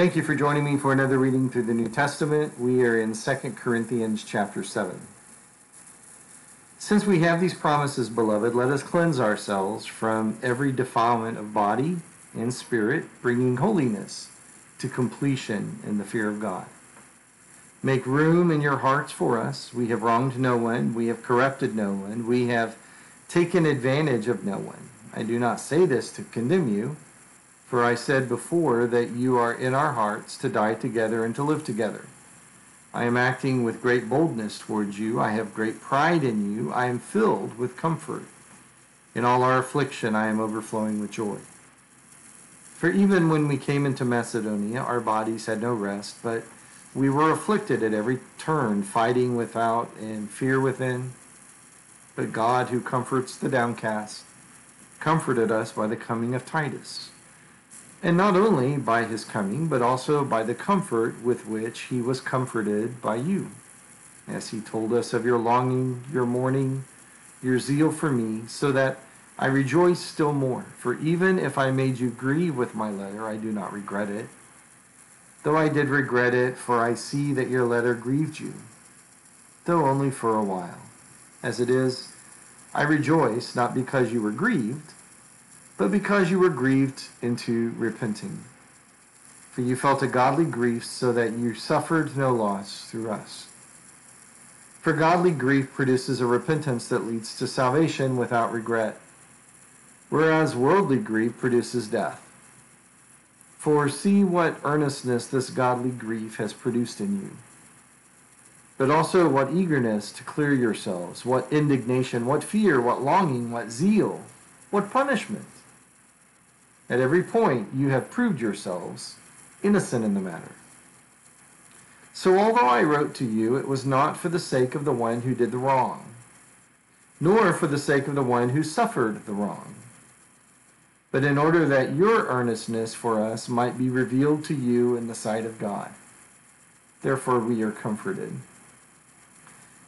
Thank you for joining me for another reading through the New Testament. We are in 2 Corinthians chapter 7. Since we have these promises, beloved, let us cleanse ourselves from every defilement of body and spirit, bringing holiness to completion in the fear of God. Make room in your hearts for us. We have wronged no one. We have corrupted no one. We have taken advantage of no one. I do not say this to condemn you, for I said before that you are in our hearts to die together and to live together. I am acting with great boldness towards you. I have great pride in you. I am filled with comfort. In all our affliction, I am overflowing with joy. For even when we came into Macedonia, our bodies had no rest, but we were afflicted at every turn, fighting without and fear within. But God, who comforts the downcast, comforted us by the coming of Titus and not only by his coming, but also by the comfort with which he was comforted by you, as he told us of your longing, your mourning, your zeal for me, so that I rejoice still more. For even if I made you grieve with my letter, I do not regret it. Though I did regret it, for I see that your letter grieved you, though only for a while. As it is, I rejoice, not because you were grieved, but because you were grieved into repenting. For you felt a godly grief so that you suffered no loss through us. For godly grief produces a repentance that leads to salvation without regret, whereas worldly grief produces death. For see what earnestness this godly grief has produced in you, but also what eagerness to clear yourselves, what indignation, what fear, what longing, what zeal, what punishment. At every point, you have proved yourselves innocent in the matter. So, although I wrote to you, it was not for the sake of the one who did the wrong, nor for the sake of the one who suffered the wrong, but in order that your earnestness for us might be revealed to you in the sight of God. Therefore, we are comforted.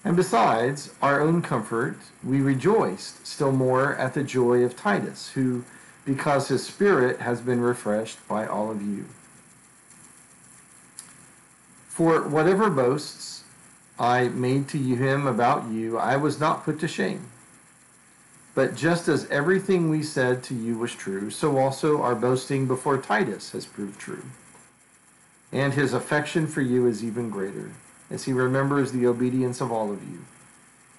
And besides our own comfort, we rejoiced still more at the joy of Titus, who because his spirit has been refreshed by all of you. For whatever boasts I made to him about you, I was not put to shame. But just as everything we said to you was true, so also our boasting before Titus has proved true. And his affection for you is even greater, as he remembers the obedience of all of you,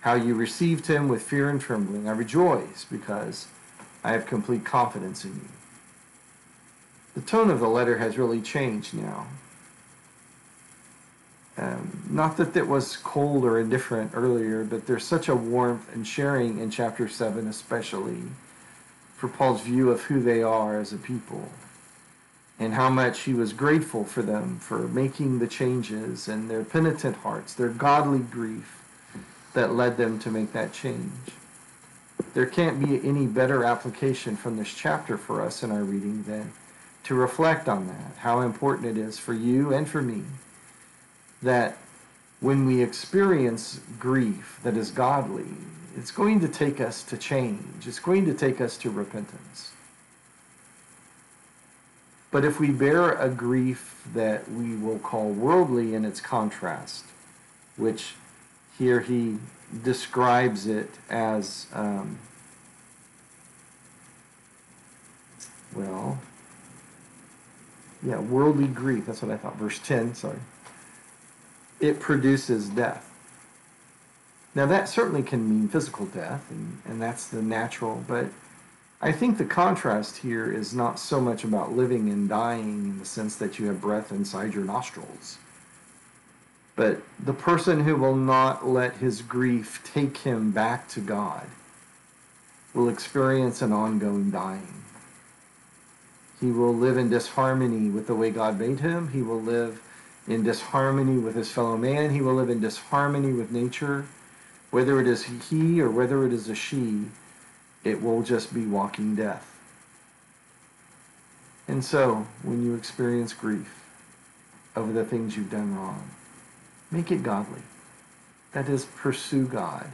how you received him with fear and trembling. I rejoice because I have complete confidence in you. The tone of the letter has really changed now. Um, not that it was cold or indifferent earlier, but there's such a warmth and sharing in chapter 7, especially for Paul's view of who they are as a people and how much he was grateful for them for making the changes and their penitent hearts, their godly grief that led them to make that change there can't be any better application from this chapter for us in our reading than to reflect on that, how important it is for you and for me that when we experience grief that is godly, it's going to take us to change. It's going to take us to repentance. But if we bear a grief that we will call worldly in its contrast, which here he describes it as, um, well, yeah, worldly grief. That's what I thought. Verse 10, sorry. It produces death. Now, that certainly can mean physical death, and, and that's the natural, but I think the contrast here is not so much about living and dying in the sense that you have breath inside your nostrils but the person who will not let his grief take him back to God will experience an ongoing dying. He will live in disharmony with the way God made him. He will live in disharmony with his fellow man. He will live in disharmony with nature. Whether it is he or whether it is a she, it will just be walking death. And so, when you experience grief over the things you've done wrong, Make it godly. That is, pursue God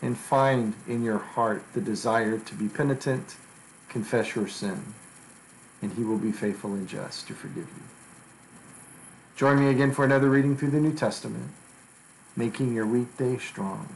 and find in your heart the desire to be penitent, confess your sin, and he will be faithful and just to forgive you. Join me again for another reading through the New Testament, making your weekday strong.